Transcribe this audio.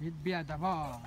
يتبيع دابا